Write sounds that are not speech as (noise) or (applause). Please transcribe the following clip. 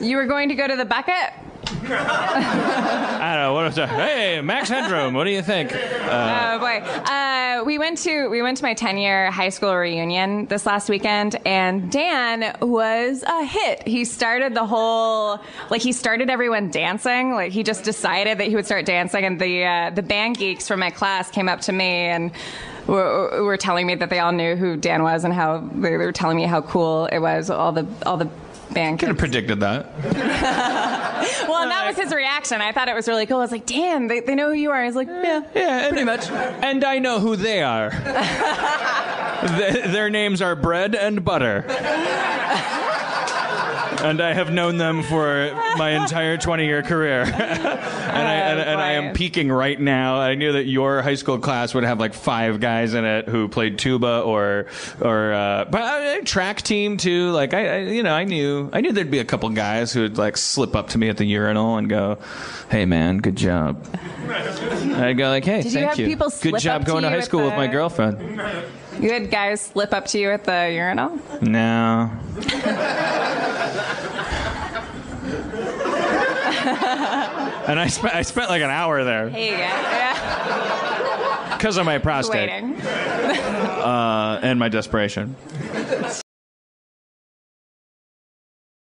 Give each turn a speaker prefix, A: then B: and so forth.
A: You were going to go to the bucket?
B: I don't know what was that. Hey, Max Headroom, what do you think?
A: oh boy, uh, we went to we went to my ten year high school reunion this last weekend, and Dan was a hit. He started the whole like he started everyone dancing. Like he just decided that he would start dancing, and the uh, the band geeks from my class came up to me and. Were, were telling me that they all knew who Dan was and how they were telling me how cool it was. All the all the band
B: Could have predicted that. (laughs)
A: Well, and that was his reaction. I thought it was really cool. I was like, "Damn, they, they know who you are." He's like, "Yeah."
B: Yeah,
C: Pretty much.
B: And I know who they are. (laughs) Th- their names are Bread and Butter. (laughs) and I have known them for my entire 20 year career. (laughs) and, I, (laughs) and, and I am peaking right now. I knew that your high school class would have like five guys in it who played tuba or, or, uh, but uh, track team too. Like, I, I, you know, I knew, I knew there'd be a couple guys who would like slip up to me at the urinal and go, Hey man, good job. (laughs) I'd go like, Hey,
A: Did you
B: thank you.
A: people
B: Good
A: slip
B: job
A: up to
B: going to
A: you
B: high school with my girlfriend.
A: You had guys slip up to you at the urinal.
B: No. (laughs) and I spent I spent like an hour there
A: Hey, yeah,
B: because (laughs) of my prostate
A: Waiting.
B: uh, and my desperation.